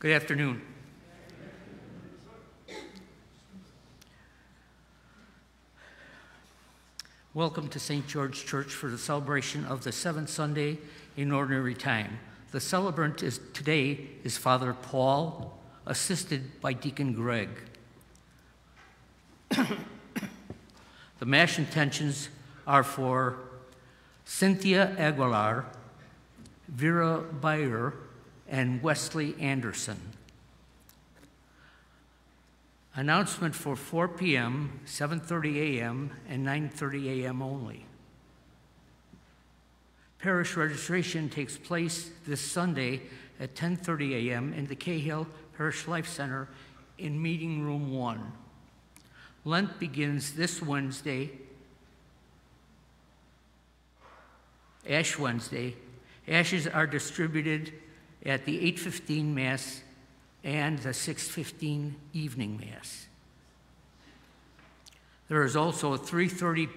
Good afternoon. Welcome to St. George Church for the celebration of the seventh Sunday in Ordinary Time. The celebrant is, today is Father Paul, assisted by Deacon Greg. the Mass intentions are for Cynthia Aguilar, Vera Bayer, and Wesley Anderson. Announcement for 4 p.m., 7:30 a.m., and 9:30 a.m. only. Parish registration takes place this Sunday at 10:30 a.m. in the Cahill Parish Life Center in Meeting Room 1. Lent begins this Wednesday, Ash Wednesday. Ashes are distributed at the 8:15 Mass and the 6:15 evening Mass. There is also a 3:30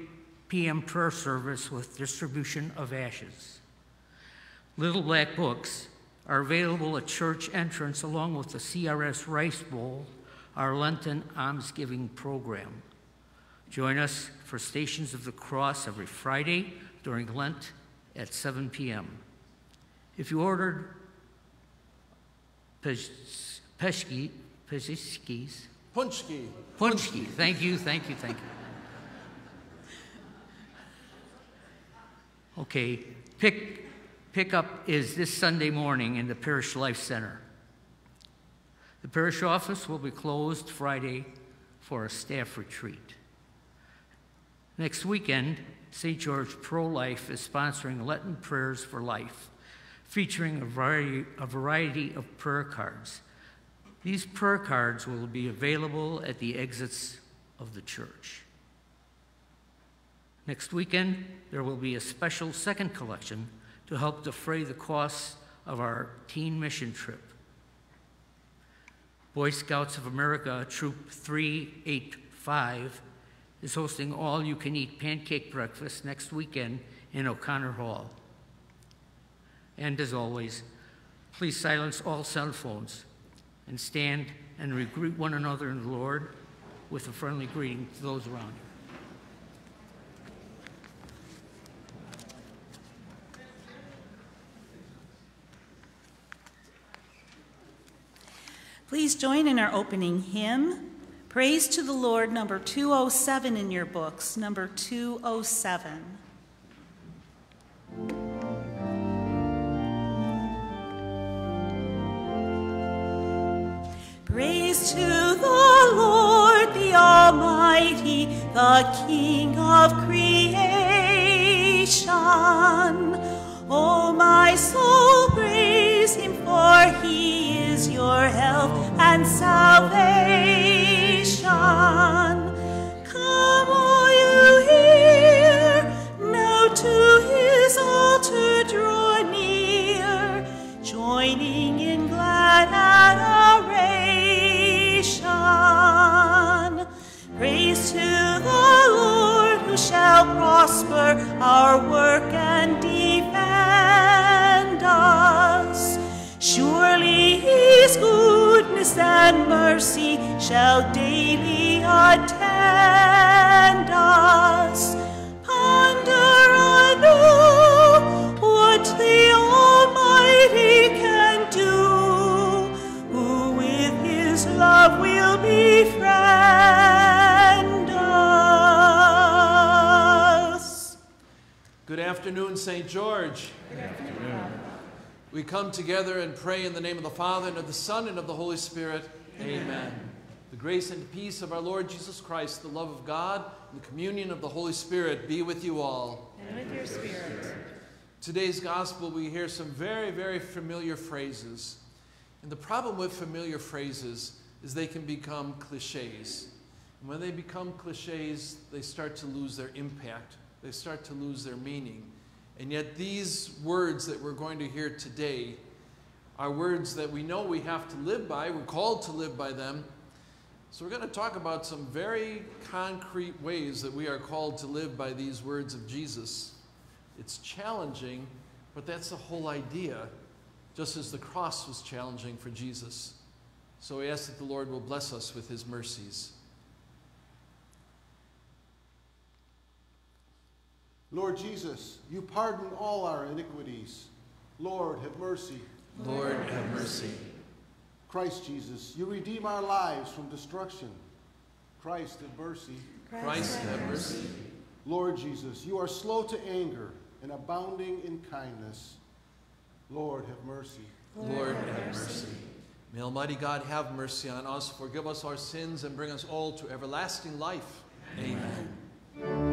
p.m. prayer service with distribution of ashes. Little Black Books are available at church entrance along with the CRS Rice Bowl, our Lenten almsgiving program. Join us for Stations of the Cross every Friday during Lent at 7 p.m. If you ordered Peshki, Peshki's. Punchki. Punchki. Thank you, thank you, thank you. Okay, pick, pick up is this Sunday morning in the Parish Life Center. The parish office will be closed Friday for a staff retreat. Next weekend, St. George Pro Life is sponsoring Lenten Prayers for Life featuring a variety, a variety of prayer cards. These prayer cards will be available at the exits of the church. Next weekend, there will be a special second collection to help defray the costs of our teen mission trip. Boy Scouts of America Troop 385 is hosting all you can eat pancake breakfast next weekend in O'Connor Hall. And as always, please silence all cell phones and stand and greet one another in the Lord with a friendly greeting to those around you. Please join in our opening hymn, Praise to the Lord, number 207 in your books, number 207. Praise to the Lord, the Almighty, the King of creation. O my soul, praise him, for he is your help and salvation. Prosper our work and defend us. Surely his goodness and mercy shall daily attend us. Afternoon, St. George. Good afternoon. We come together and pray in the name of the Father, and of the Son, and of the Holy Spirit. Amen. Amen. The grace and peace of our Lord Jesus Christ, the love of God, and the communion of the Holy Spirit be with you all. And with your spirit. Today's gospel, we hear some very, very familiar phrases. And the problem with familiar phrases is they can become cliches. And when they become cliches, they start to lose their impact, they start to lose their meaning. And yet, these words that we're going to hear today are words that we know we have to live by, we're called to live by them. So, we're going to talk about some very concrete ways that we are called to live by these words of Jesus. It's challenging, but that's the whole idea just as the cross was challenging for Jesus. So we ask that the Lord will bless us with his mercies. Lord Jesus, you pardon all our iniquities. Lord, have mercy. Lord, have mercy. Christ Jesus, you redeem our lives from destruction. Christ, have mercy. Christ, have mercy. Lord Jesus, you are slow to anger and abounding in kindness. Lord, have mercy. Lord, have mercy. May Almighty God have mercy on us, forgive us our sins, and bring us all to everlasting life. Amen.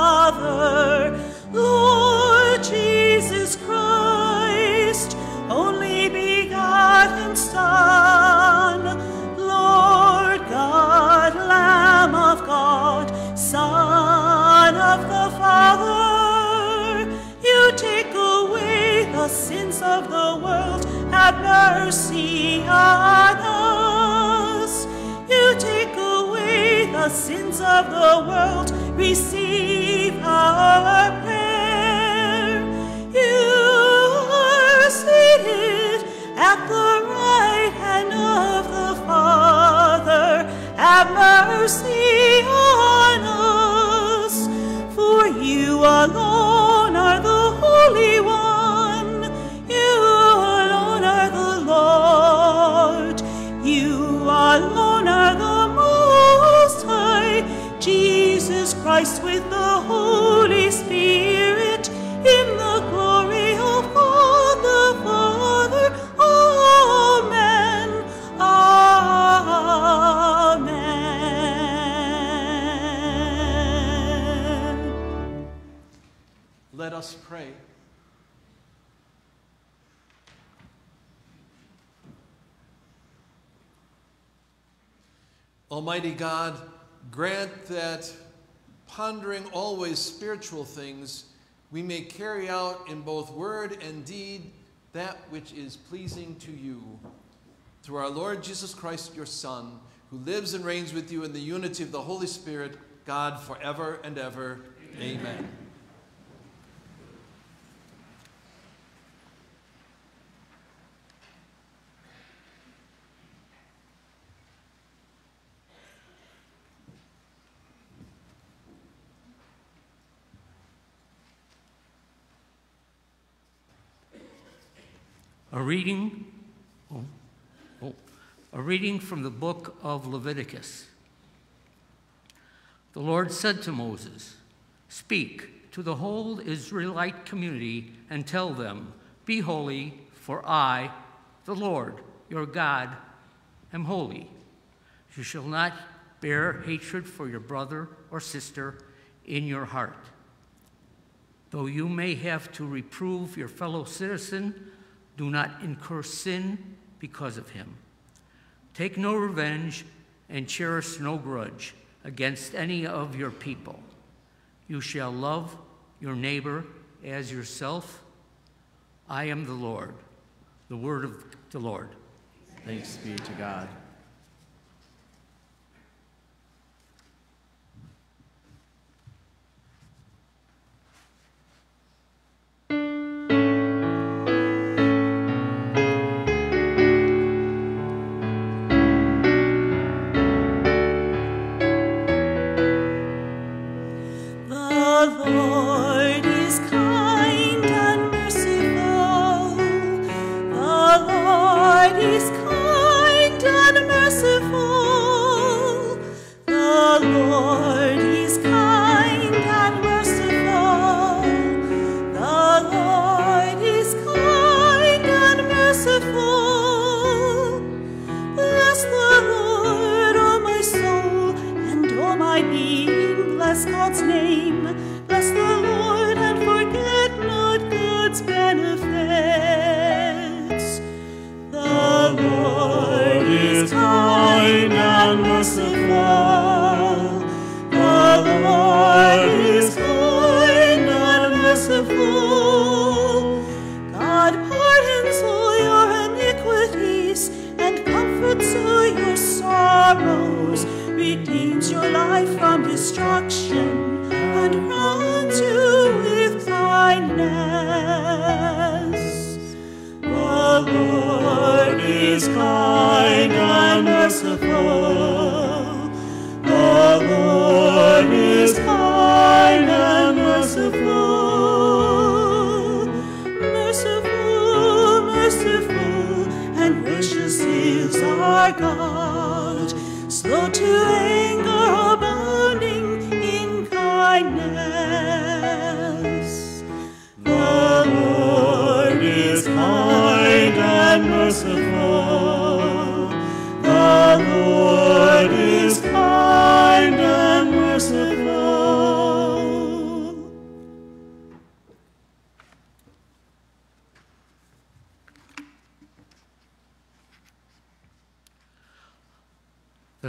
God, grant that pondering always spiritual things, we may carry out in both word and deed that which is pleasing to you. Through our Lord Jesus Christ, your Son, who lives and reigns with you in the unity of the Holy Spirit, God, forever and ever. Amen. A reading, oh, oh, a reading from the book of Leviticus. The Lord said to Moses, Speak to the whole Israelite community and tell them, Be holy, for I, the Lord, your God, am holy. You shall not bear hatred for your brother or sister in your heart. Though you may have to reprove your fellow citizen, do not incur sin because of him. Take no revenge and cherish no grudge against any of your people. You shall love your neighbor as yourself. I am the Lord. The word of the Lord. Thanks be to God.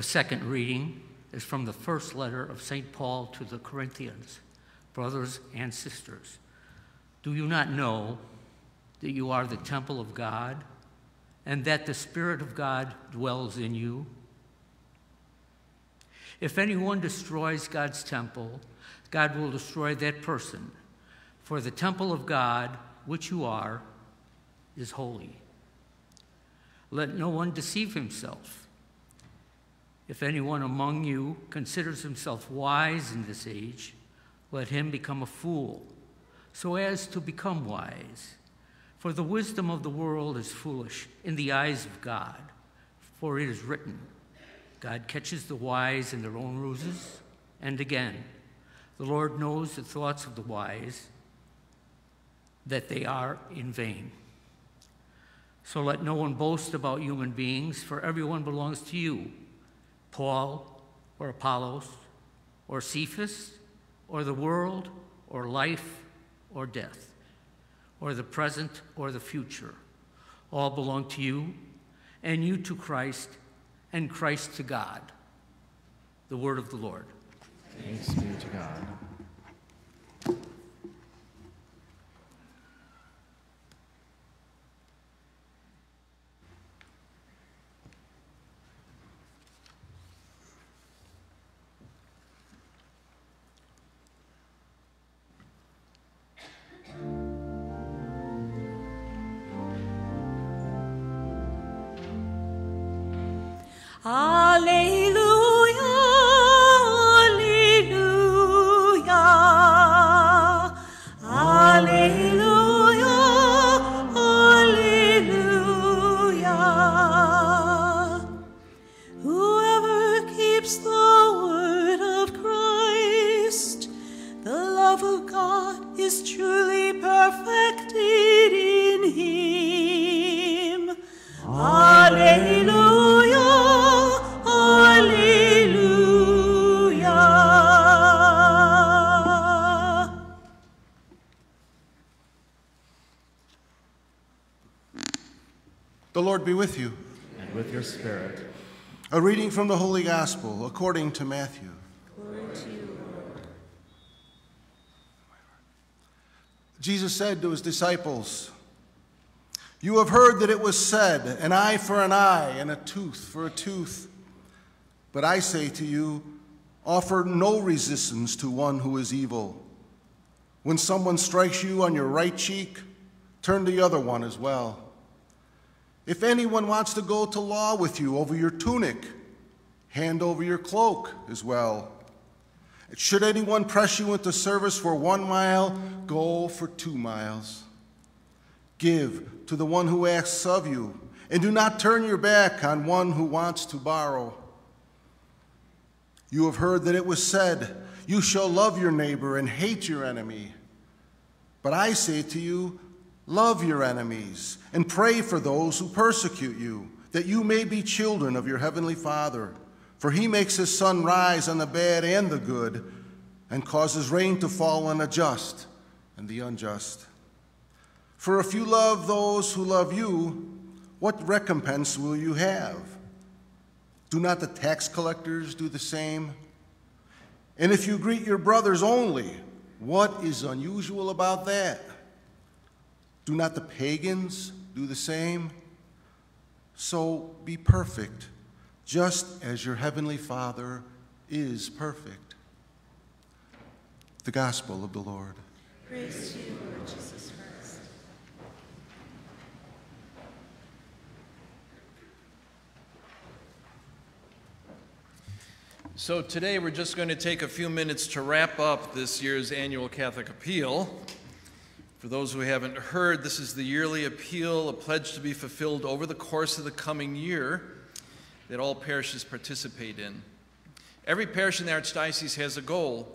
The second reading is from the first letter of St. Paul to the Corinthians. Brothers and sisters, do you not know that you are the temple of God and that the Spirit of God dwells in you? If anyone destroys God's temple, God will destroy that person, for the temple of God, which you are, is holy. Let no one deceive himself. If anyone among you considers himself wise in this age, let him become a fool, so as to become wise. For the wisdom of the world is foolish in the eyes of God. For it is written, God catches the wise in their own ruses. And again, the Lord knows the thoughts of the wise, that they are in vain. So let no one boast about human beings, for everyone belongs to you Paul or Apollos or Cephas or the world or life or death or the present or the future. All belong to you, and you to Christ, and Christ to God. The word of the Lord. Thanks be to God. Ah. From the Holy Gospel according to Matthew. Jesus said to his disciples, You have heard that it was said, an eye for an eye and a tooth for a tooth. But I say to you, offer no resistance to one who is evil. When someone strikes you on your right cheek, turn the other one as well. If anyone wants to go to law with you over your tunic, hand over your cloak as well. Should anyone press you into service for one mile, go for two miles. Give to the one who asks of you, and do not turn your back on one who wants to borrow. You have heard that it was said, You shall love your neighbor and hate your enemy. But I say to you, Love your enemies and pray for those who persecute you, that you may be children of your heavenly Father. For he makes his sun rise on the bad and the good, and causes rain to fall on the just and the unjust. For if you love those who love you, what recompense will you have? Do not the tax collectors do the same? And if you greet your brothers only, what is unusual about that? Do not the pagans do the same? So be perfect, just as your heavenly Father is perfect. The Gospel of the Lord. Praise to you, Lord Jesus Christ. So today we're just going to take a few minutes to wrap up this year's annual Catholic Appeal. For those who haven't heard, this is the yearly appeal, a pledge to be fulfilled over the course of the coming year that all parishes participate in. Every parish in the Archdiocese has a goal,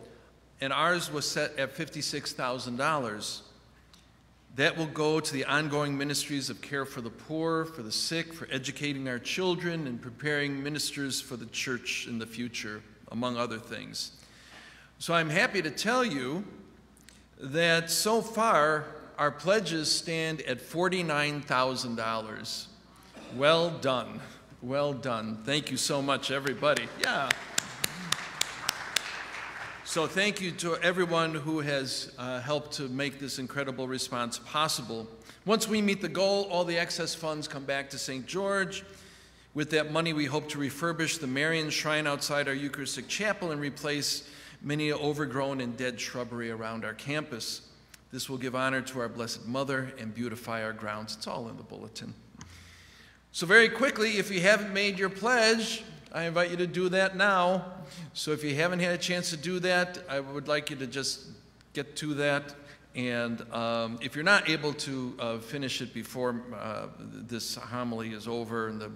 and ours was set at $56,000. That will go to the ongoing ministries of care for the poor, for the sick, for educating our children, and preparing ministers for the church in the future, among other things. So I'm happy to tell you that so far our pledges stand at $49,000. Well done. Well done. Thank you so much, everybody. Yeah. So, thank you to everyone who has uh, helped to make this incredible response possible. Once we meet the goal, all the excess funds come back to St. George. With that money, we hope to refurbish the Marian shrine outside our Eucharistic chapel and replace many overgrown and dead shrubbery around our campus. This will give honor to our Blessed Mother and beautify our grounds. It's all in the bulletin. So, very quickly, if you haven't made your pledge, I invite you to do that now. So if you haven't had a chance to do that, I would like you to just get to that. And um, if you're not able to uh, finish it before uh, this homily is over and the,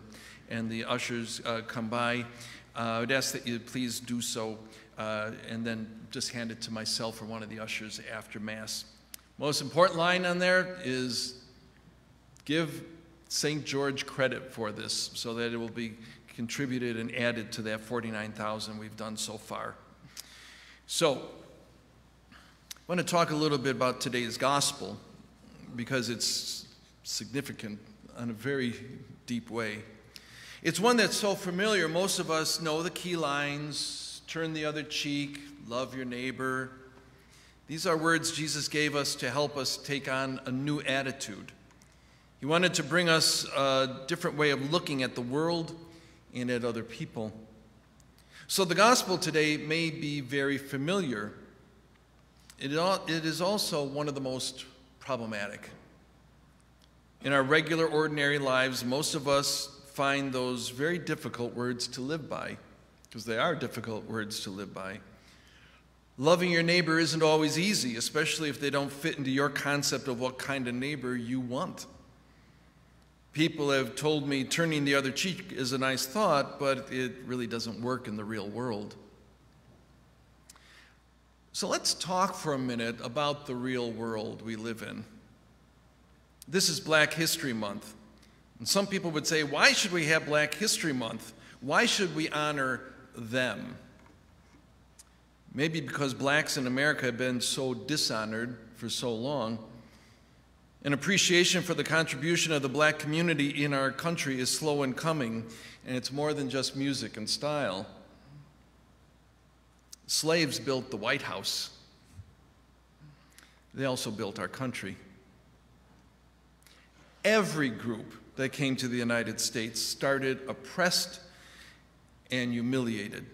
and the ushers uh, come by, uh, I would ask that you please do so uh, and then just hand it to myself or one of the ushers after Mass. Most important line on there is give St. George credit for this so that it will be contributed and added to that 49,000 we've done so far. So, I want to talk a little bit about today's gospel because it's significant in a very deep way. It's one that's so familiar. Most of us know the key lines turn the other cheek, love your neighbor. These are words Jesus gave us to help us take on a new attitude. He wanted to bring us a different way of looking at the world and at other people. So the gospel today may be very familiar. It is also one of the most problematic. In our regular, ordinary lives, most of us find those very difficult words to live by, because they are difficult words to live by. Loving your neighbor isn't always easy, especially if they don't fit into your concept of what kind of neighbor you want. People have told me turning the other cheek is a nice thought, but it really doesn't work in the real world. So let's talk for a minute about the real world we live in. This is Black History Month. And some people would say, why should we have Black History Month? Why should we honor them? Maybe because blacks in America have been so dishonored for so long. An appreciation for the contribution of the black community in our country is slow in coming, and it's more than just music and style. Slaves built the White House, they also built our country. Every group that came to the United States started oppressed and humiliated.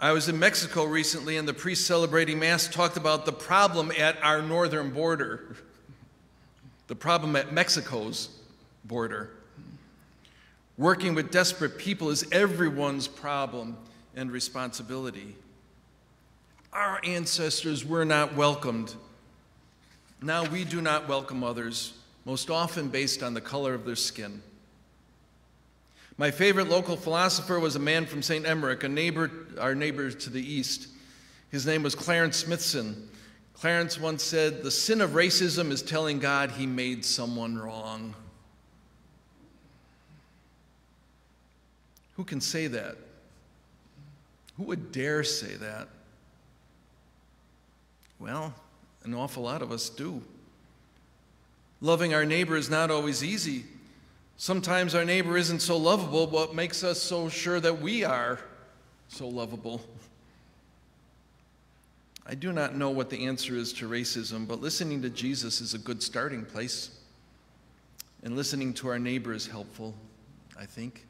I was in Mexico recently, and the priest celebrating Mass talked about the problem at our northern border. the problem at Mexico's border. Working with desperate people is everyone's problem and responsibility. Our ancestors were not welcomed. Now we do not welcome others, most often based on the color of their skin. My favorite local philosopher was a man from St. Emeric, a neighbor, our neighbor to the east. His name was Clarence Smithson. Clarence once said, The sin of racism is telling God he made someone wrong. Who can say that? Who would dare say that? Well, an awful lot of us do. Loving our neighbor is not always easy. Sometimes our neighbor isn't so lovable, but makes us so sure that we are so lovable. I do not know what the answer is to racism, but listening to Jesus is a good starting place. And listening to our neighbor is helpful, I think.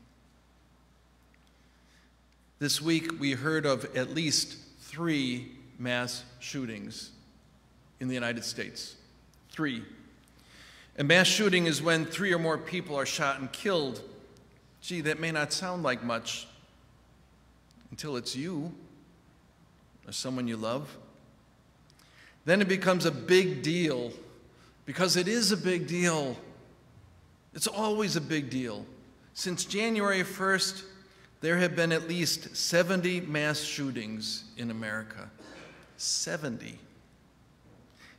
This week, we heard of at least three mass shootings in the United States. Three. A mass shooting is when three or more people are shot and killed. Gee, that may not sound like much until it's you or someone you love. Then it becomes a big deal because it is a big deal. It's always a big deal. Since January 1st, there have been at least 70 mass shootings in America. 70.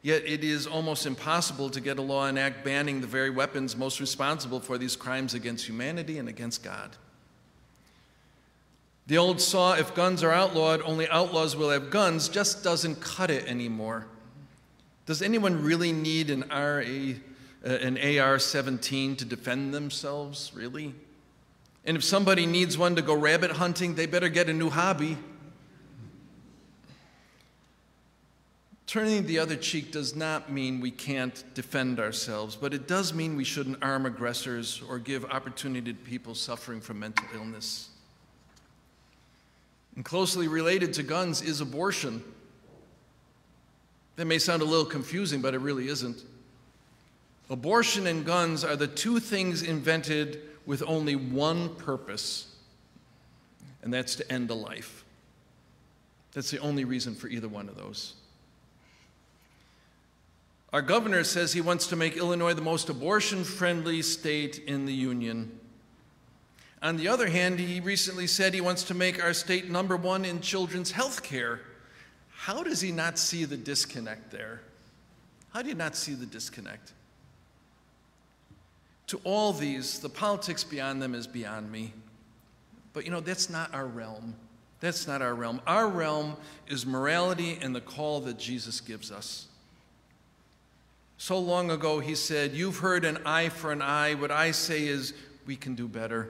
Yet it is almost impossible to get a law and act banning the very weapons most responsible for these crimes against humanity and against God. The old saw, if guns are outlawed, only outlaws will have guns, just doesn't cut it anymore. Does anyone really need an, RA, uh, an AR 17 to defend themselves, really? And if somebody needs one to go rabbit hunting, they better get a new hobby. Turning the other cheek does not mean we can't defend ourselves, but it does mean we shouldn't arm aggressors or give opportunity to people suffering from mental illness. And closely related to guns is abortion. That may sound a little confusing, but it really isn't. Abortion and guns are the two things invented with only one purpose, and that's to end a life. That's the only reason for either one of those. Our governor says he wants to make Illinois the most abortion friendly state in the Union. On the other hand, he recently said he wants to make our state number one in children's health care. How does he not see the disconnect there? How do you not see the disconnect? To all these, the politics beyond them is beyond me. But you know, that's not our realm. That's not our realm. Our realm is morality and the call that Jesus gives us. So long ago, he said, You've heard an eye for an eye. What I say is, we can do better.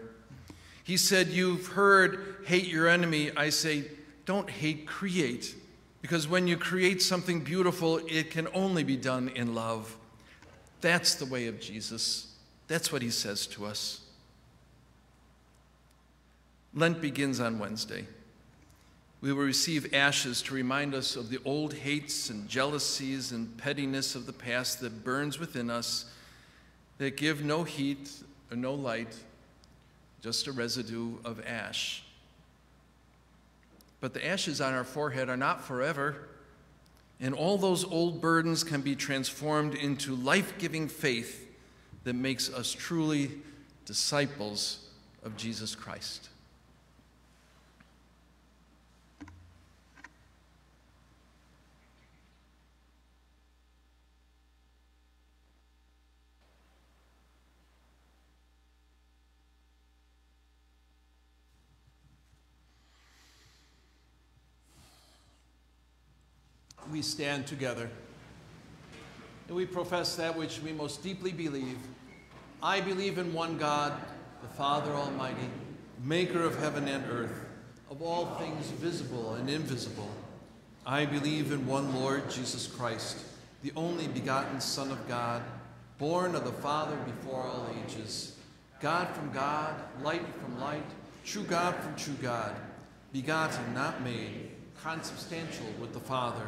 He said, You've heard hate your enemy. I say, Don't hate, create. Because when you create something beautiful, it can only be done in love. That's the way of Jesus. That's what he says to us. Lent begins on Wednesday. We will receive ashes to remind us of the old hates and jealousies and pettiness of the past that burns within us, that give no heat or no light, just a residue of ash. But the ashes on our forehead are not forever. And all those old burdens can be transformed into life giving faith that makes us truly disciples of Jesus Christ. We stand together and we profess that which we most deeply believe. I believe in one God, the Father Almighty, maker of heaven and earth, of all things visible and invisible. I believe in one Lord Jesus Christ, the only begotten Son of God, born of the Father before all ages, God from God, light from light, true God from true God, begotten, not made, consubstantial with the Father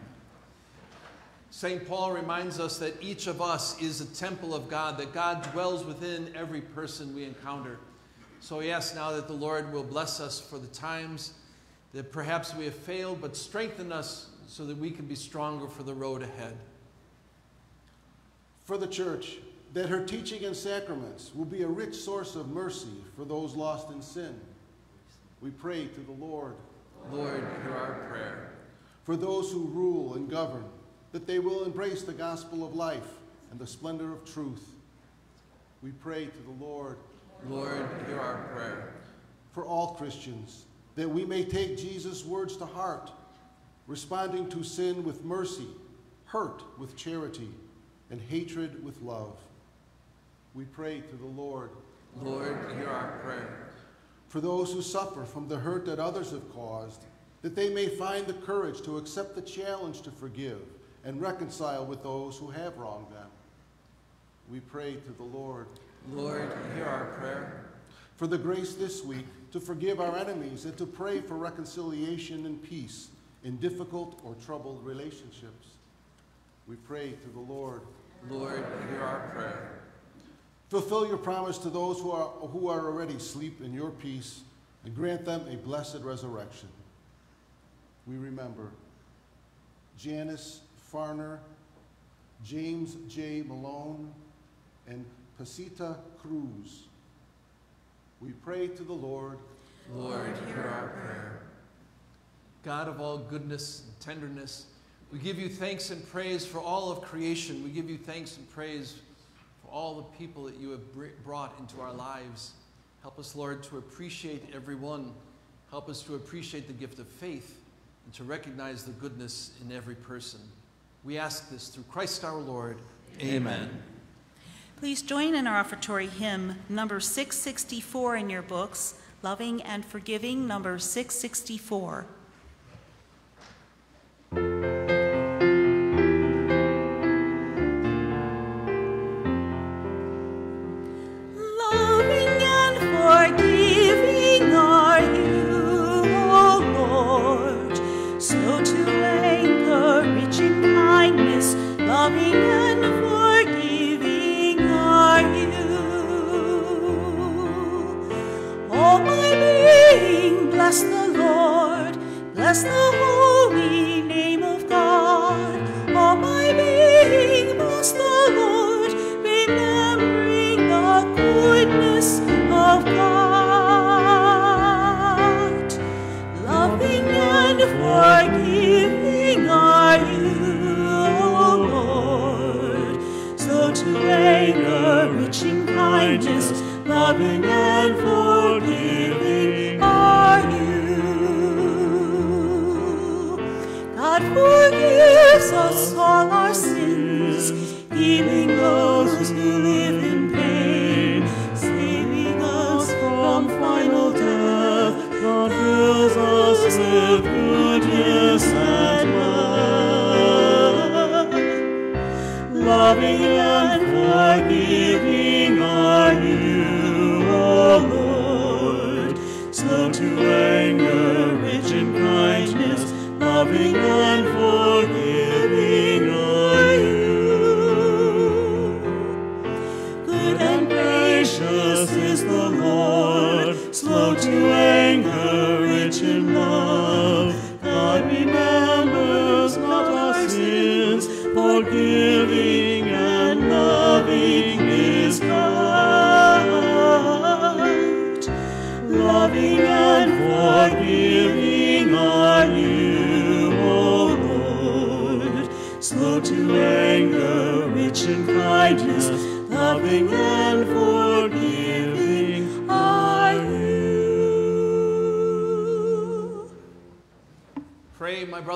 St. Paul reminds us that each of us is a temple of God, that God dwells within every person we encounter. So we ask now that the Lord will bless us for the times that perhaps we have failed, but strengthen us so that we can be stronger for the road ahead. For the church, that her teaching and sacraments will be a rich source of mercy for those lost in sin. We pray to the Lord. Lord, hear our prayer. For those who rule and govern, that they will embrace the gospel of life and the splendor of truth. We pray to the Lord. Lord, hear our prayer. For all Christians, that we may take Jesus' words to heart, responding to sin with mercy, hurt with charity, and hatred with love. We pray to the Lord. Lord, hear our prayer. For those who suffer from the hurt that others have caused, that they may find the courage to accept the challenge to forgive and reconcile with those who have wronged them. We pray to the Lord. Lord, hear our prayer. For the grace this week to forgive our enemies and to pray for reconciliation and peace in difficult or troubled relationships. We pray to the Lord. Lord, hear our prayer. Fulfill your promise to those who are, who are already asleep in your peace and grant them a blessed resurrection. We remember Janice Farner, James J. Malone, and Pasita Cruz. We pray to the Lord. Lord, hear our prayer. God of all goodness and tenderness, we give you thanks and praise for all of creation. We give you thanks and praise for all the people that you have br- brought into our lives. Help us, Lord, to appreciate everyone. Help us to appreciate the gift of faith and to recognize the goodness in every person. We ask this through Christ our Lord. Amen. Please join in our offertory hymn number 664 in your books, Loving and Forgiving, number 664.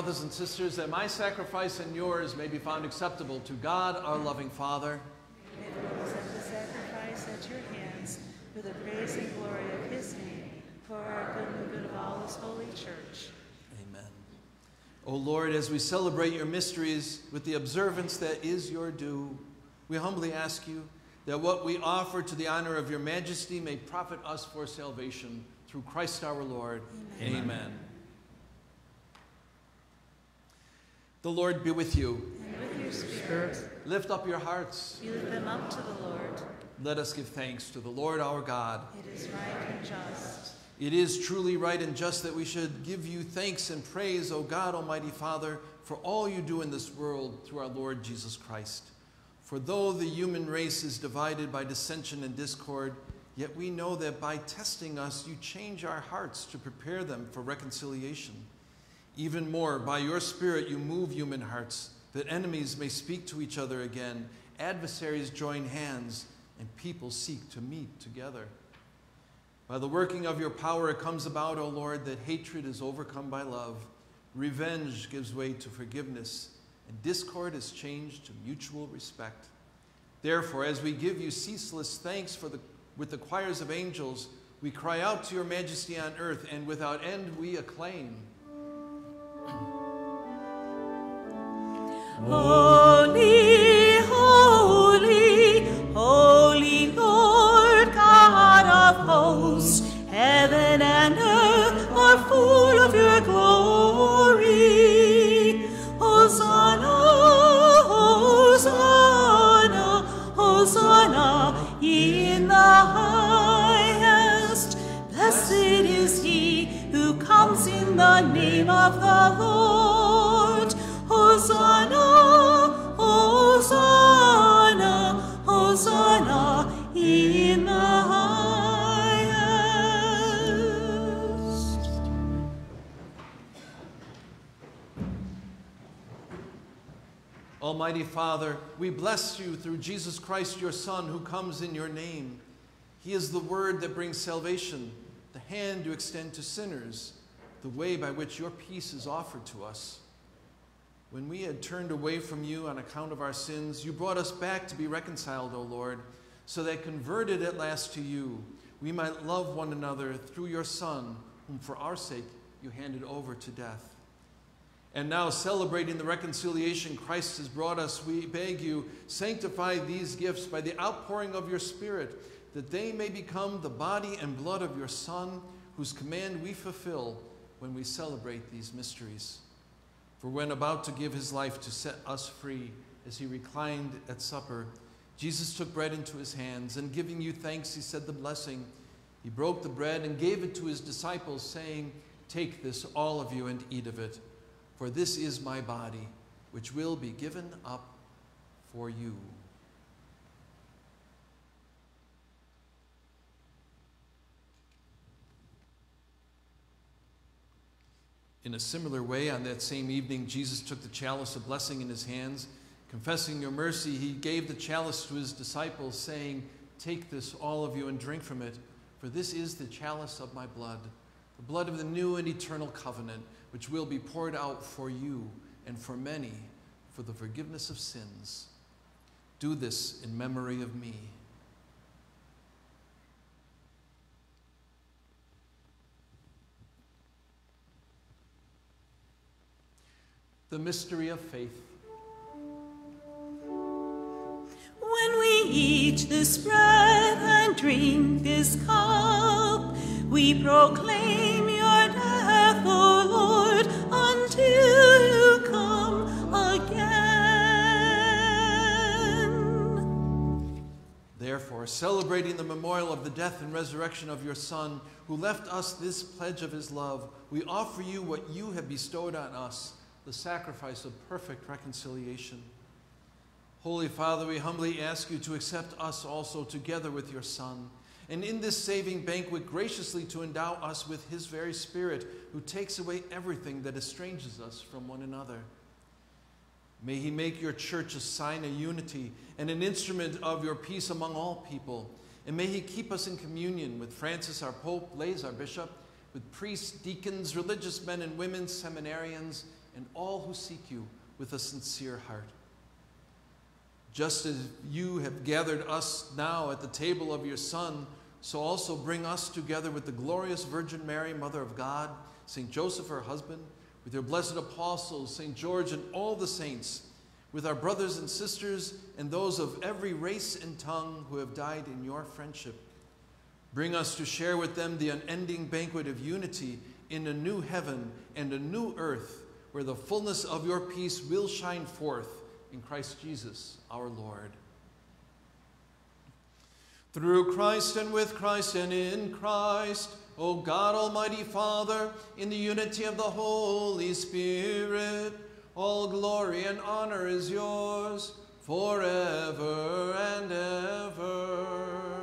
Brothers and sisters, that my sacrifice and yours may be found acceptable to God, our loving Father. Accept the sacrifice at your hands for the praise and glory of his name, for our good and the good of all his holy church. Amen. O Lord, as we celebrate your mysteries with the observance that is your due, we humbly ask you that what we offer to the honor of your majesty may profit us for salvation through Christ our Lord. Amen. Amen. The Lord be with you. And with your spirit, Lift up your hearts. we lift them up to the Lord. Let us give thanks to the Lord our God. It is right and just. It is truly right and just that we should give you thanks and praise, O God, Almighty Father, for all you do in this world through our Lord Jesus Christ. For though the human race is divided by dissension and discord, yet we know that by testing us, you change our hearts to prepare them for reconciliation. Even more, by your Spirit, you move human hearts, that enemies may speak to each other again, adversaries join hands, and people seek to meet together. By the working of your power, it comes about, O Lord, that hatred is overcome by love, revenge gives way to forgiveness, and discord is changed to mutual respect. Therefore, as we give you ceaseless thanks for the, with the choirs of angels, we cry out to your majesty on earth, and without end we acclaim. Holy, holy, holy Lord God of hosts, heaven and earth are full of your glory. Hosanna, Hosanna, Hosanna in the highest. Blessed is he who comes in the name of the Lord. Almighty Father, we bless you through Jesus Christ, your Son, who comes in your name. He is the word that brings salvation, the hand you extend to sinners, the way by which your peace is offered to us. When we had turned away from you on account of our sins, you brought us back to be reconciled, O Lord, so that converted at last to you, we might love one another through your Son, whom for our sake you handed over to death. And now, celebrating the reconciliation Christ has brought us, we beg you, sanctify these gifts by the outpouring of your Spirit, that they may become the body and blood of your Son, whose command we fulfill when we celebrate these mysteries. For when about to give his life to set us free, as he reclined at supper, Jesus took bread into his hands, and giving you thanks, he said the blessing. He broke the bread and gave it to his disciples, saying, Take this, all of you, and eat of it, for this is my body, which will be given up for you. In a similar way, on that same evening, Jesus took the chalice of blessing in his hands. Confessing your mercy, he gave the chalice to his disciples, saying, Take this, all of you, and drink from it, for this is the chalice of my blood, the blood of the new and eternal covenant, which will be poured out for you and for many for the forgiveness of sins. Do this in memory of me. The mystery of faith. When we eat this bread and drink this cup, we proclaim your death, O Lord, Therefore, celebrating the memorial of the death and resurrection of your Son, who left us this pledge of his love, we offer you what you have bestowed on us the sacrifice of perfect reconciliation. Holy Father, we humbly ask you to accept us also together with your Son, and in this saving banquet, graciously to endow us with his very Spirit, who takes away everything that estranges us from one another. May he make your church a sign of unity and an instrument of your peace among all people. And may he keep us in communion with Francis, our Pope, Blase, our Bishop, with priests, deacons, religious men and women, seminarians, and all who seek you with a sincere heart. Just as you have gathered us now at the table of your Son, so also bring us together with the glorious Virgin Mary, Mother of God, St. Joseph, her husband, with your blessed apostles, St. George, and all the saints. with our brothers and sisters and those of every race and tongue who have died in your friendship. Bring us to share with them the unending banquet of unity in a new heaven and a new earth where the fullness of your peace will shine forth in Christ Jesus our Lord. Through Christ and with Christ and in Christ, O God Almighty Father, in the unity of the Holy Spirit, all glory and honor is yours forever and ever.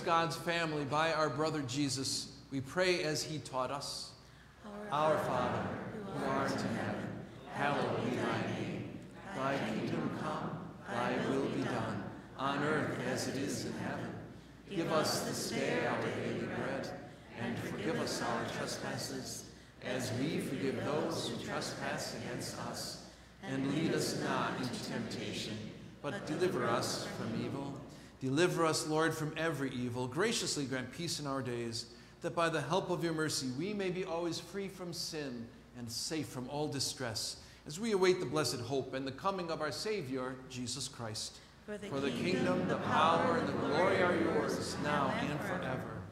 God's family by our brother Jesus, we pray as he taught us. Our Father, who art in heaven, hallowed be thy name. Thy kingdom come, thy will be done, on earth as it is in heaven. Give us this day our daily bread, and forgive us our trespasses, as we forgive those who trespass against us. And lead us not into temptation, but deliver us from evil. Deliver us, Lord, from every evil. Graciously grant peace in our days, that by the help of your mercy we may be always free from sin and safe from all distress, as we await the blessed hope and the coming of our Savior, Jesus Christ. For the kingdom, the power, and the glory are yours, now and forever.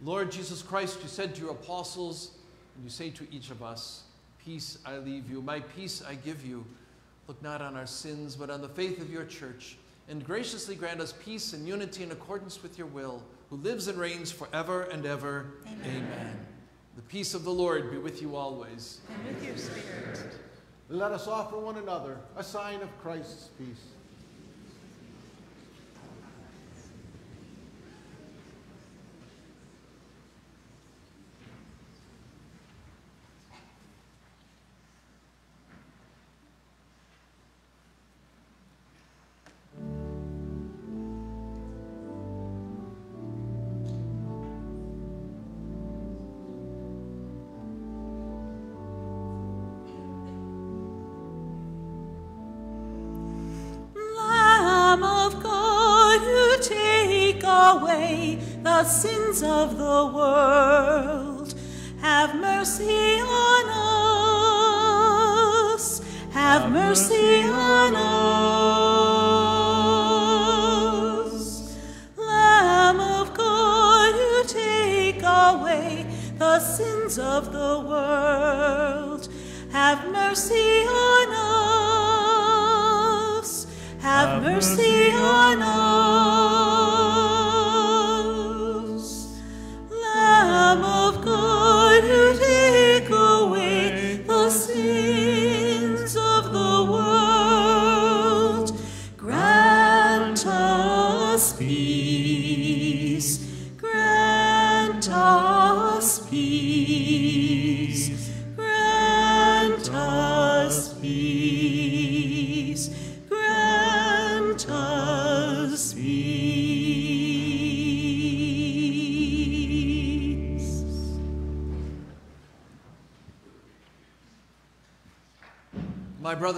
Lord Jesus Christ, you said to your apostles, and you say to each of us, Peace I leave you, my peace I give you. Look not on our sins, but on the faith of your church, and graciously grant us peace and unity in accordance with your will, who lives and reigns forever and ever. Amen. The peace of the Lord be with you always. And with your spirit. Let us offer one another a sign of Christ's peace.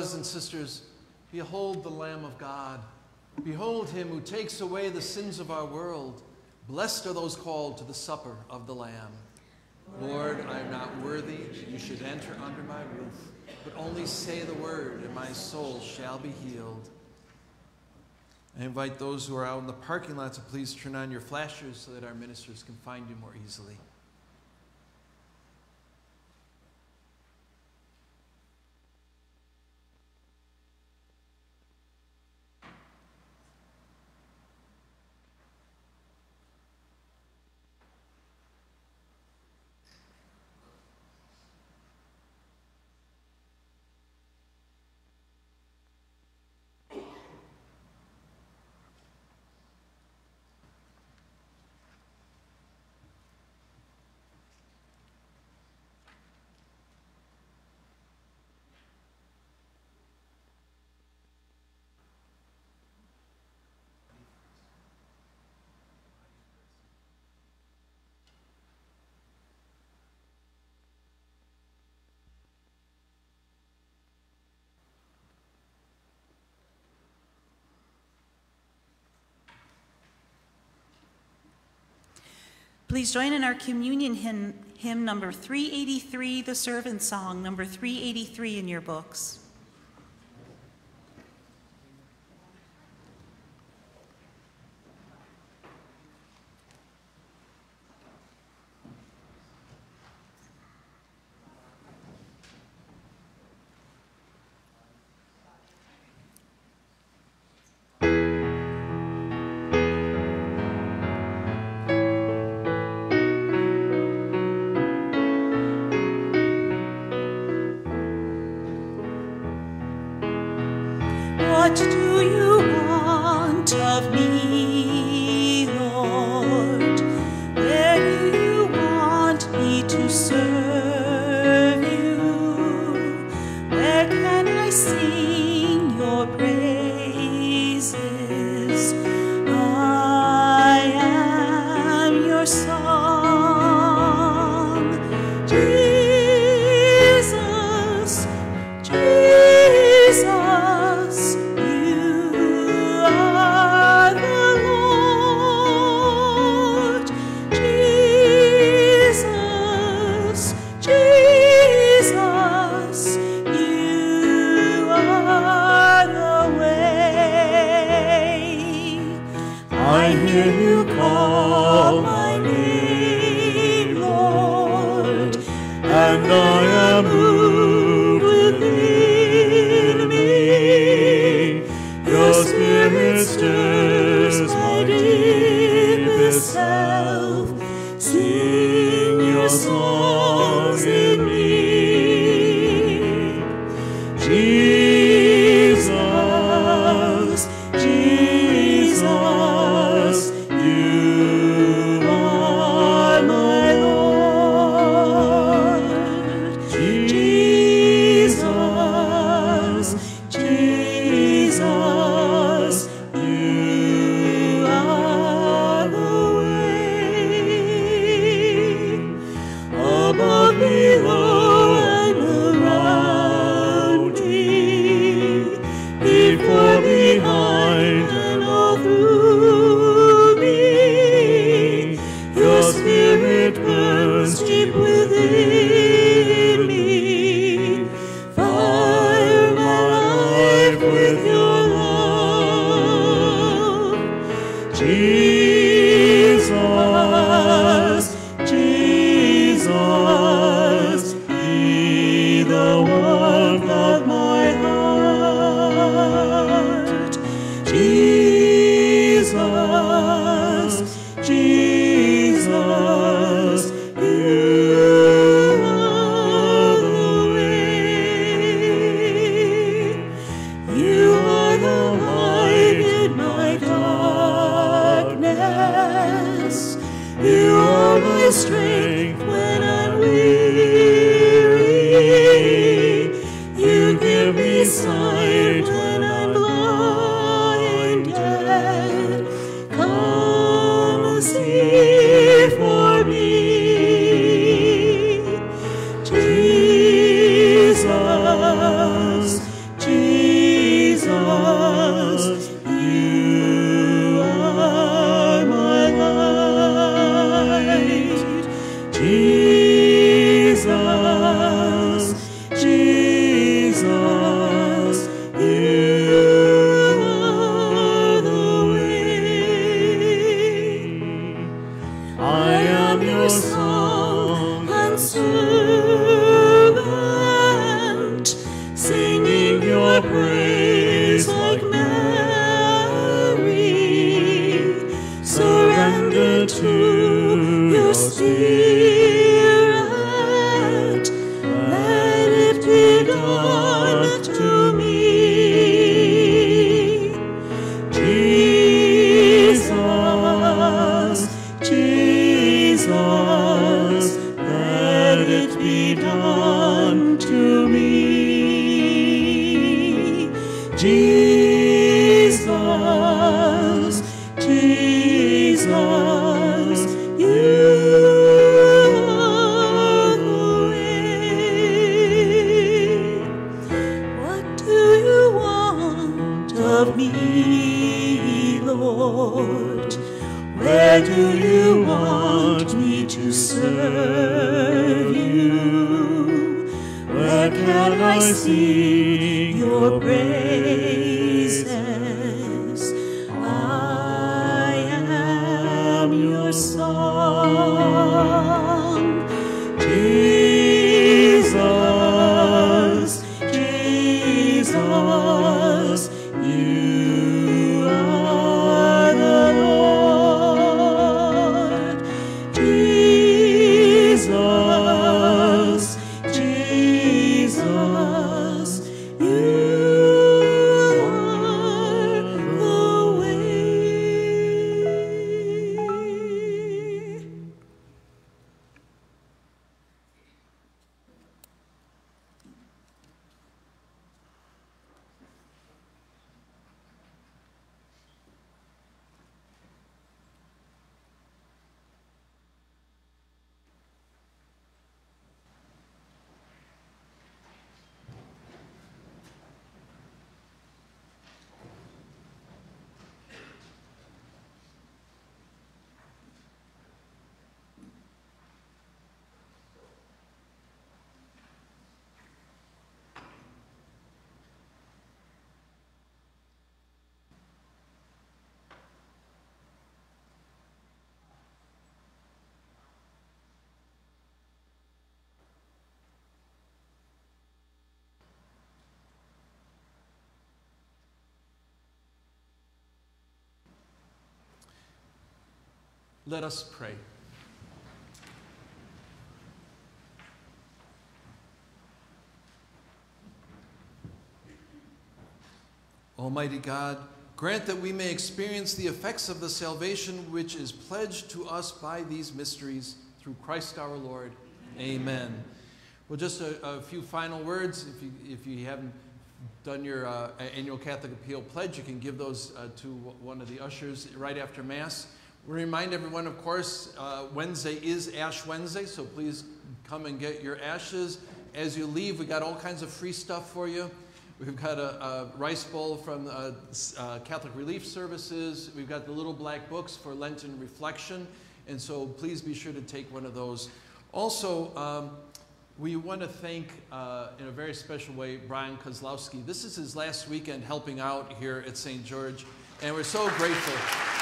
Brothers and sisters, behold the Lamb of God. Behold him who takes away the sins of our world. Blessed are those called to the supper of the Lamb. Lord, I am not worthy you should enter under my roof, but only say the word, and my soul shall be healed. I invite those who are out in the parking lot to please turn on your flashers so that our ministers can find you more easily. Please join in our communion hymn, hymn number 383, the servant song, number 383 in your books. What do you want of me? Let us pray. Almighty God, grant that we may experience the effects of the salvation which is pledged to us by these mysteries through Christ our Lord. Amen. Well, just a, a few final words. If you, if you haven't done your uh, annual Catholic Appeal pledge, you can give those uh, to one of the ushers right after Mass. We remind everyone, of course, uh, Wednesday is Ash Wednesday, so please come and get your ashes. As you leave, we got all kinds of free stuff for you. We've got a, a rice bowl from uh, uh, Catholic Relief Services. We've got the little black books for Lenten reflection, and so please be sure to take one of those. Also, um, we want to thank, uh, in a very special way, Brian Kozlowski. This is his last weekend helping out here at St. George, and we're so grateful.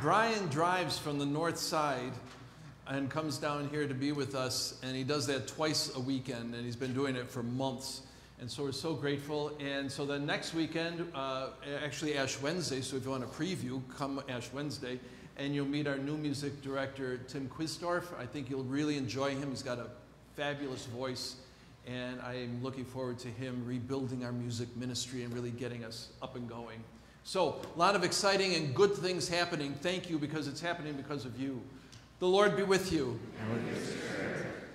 Brian drives from the north side and comes down here to be with us, and he does that twice a weekend, and he's been doing it for months. And so we're so grateful. And so the next weekend, uh, actually Ash Wednesday, so if you want a preview, come Ash Wednesday, and you'll meet our new music director, Tim Quisdorf. I think you'll really enjoy him. He's got a fabulous voice, and I'm looking forward to him rebuilding our music ministry and really getting us up and going. So, a lot of exciting and good things happening. Thank you because it's happening because of you. The Lord be with you.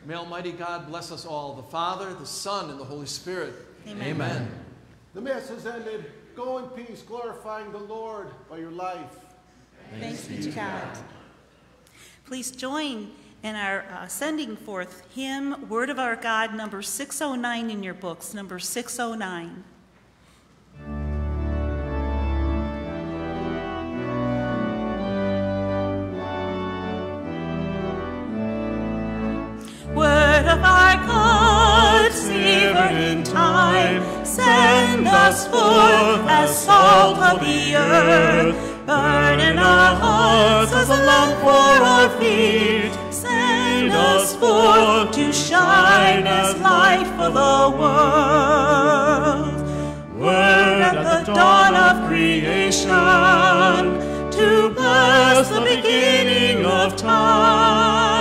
May Almighty God bless us all, the Father, the Son, and the Holy Spirit. Amen. The Mass has ended. Go in peace, glorifying the Lord by your life. Thanks be to God. Please join in our uh, sending forth hymn, Word of Our God, number 609 in your books, number 609. Time, send us forth as salt of the earth. Burn in our hearts as a lamp for our feet. Send us forth to shine as light for the world. Word at the dawn of creation to bless the beginning of time.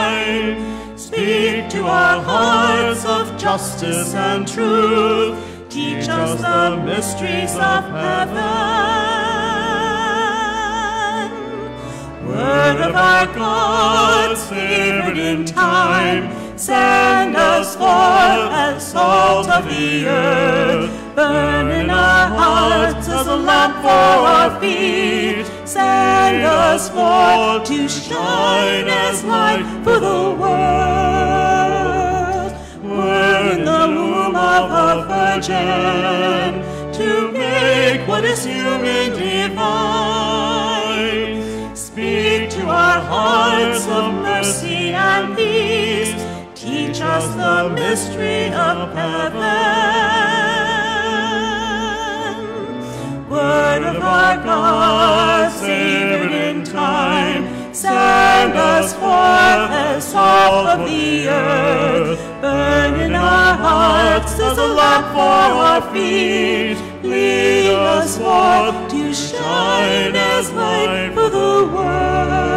Our hearts of justice and truth. Teach us the mysteries of heaven. Word of our God, favored in time, send us forth as salt of the earth. Burn in our hearts as a lamp for our feet. Send us forth to shine as light for the world. Were in the womb of a virgin to make what is human divine. Speak to our hearts of mercy and peace. Teach us the mystery of heaven. Word of our God, Savior in time, send us forth as salt of the earth. Burn in our hearts as a lamp for our feet. Lead us forth to shine as light for the world.